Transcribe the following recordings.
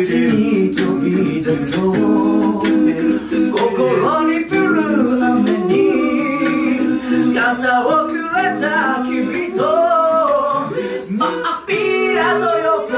街に飛び出そう。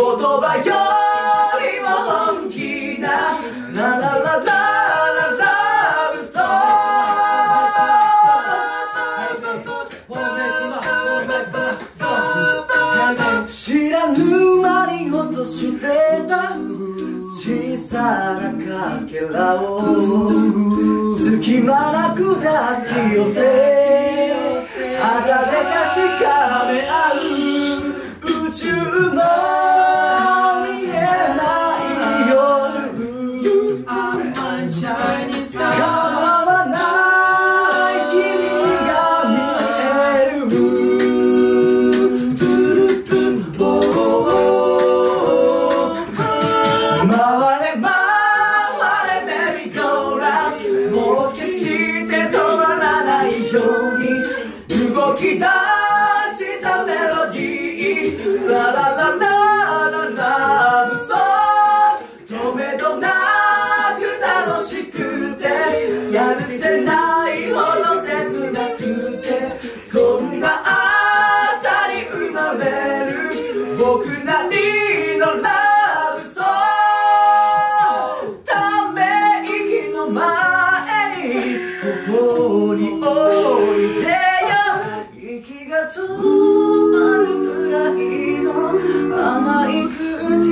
葉よりも本気なララララララブソング知らぬ間に落としてた小さなかけらを隙間なく抱き寄せ肌で確かめ合う宇宙のないほど切なくてそんな朝に生まれる僕なりのラブソングため息の前にここにおいでよ。息が止まるくらいの甘い口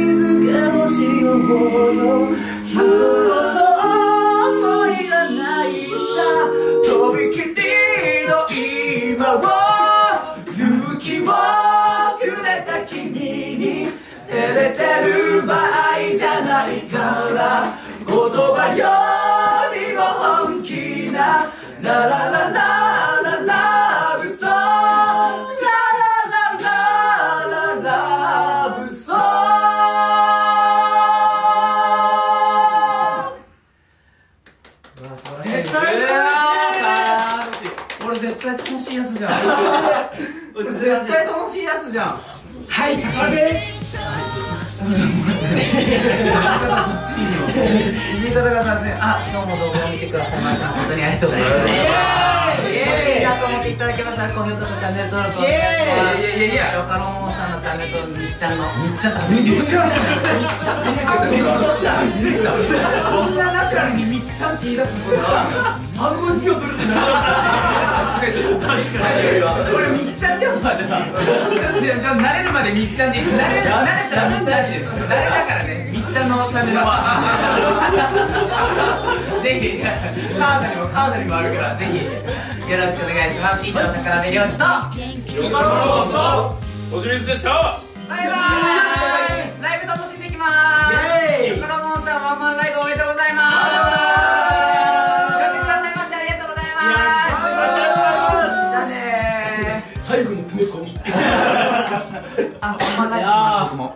づけをしようよ。葉よりも本気なララララララブソングラララララブソング絶対俺絶対楽しいやつじゃん絶対楽しいやつじゃんはい確か言い方が全然あ今日も動画を見てくださいました本当にありがとうございます。いなと思っていただけましたら高評価とチャンネル登録お願いしますいやいやいやロカロモンさんのチャンネルとみっちゃんのみっちゃんって初めて言ったみっちゃんみっちゃんみっちゃんみっちゃんこんなナチュラルにみっちゃんって言い出すことが三分秒取るってな初めて俺みっちゃんって呼んだじゃあ慣れるまでみっちゃんで慣れ慣れたらみっちゃんでしょ慣れだからねみっちゃんのチャンネルは。ぜひカードにもカードにもあるからぜひよろしくお願いします。以上宝部良二と。よかろうとおじみずでした。バイバーイあ、ワンマンライブします僕も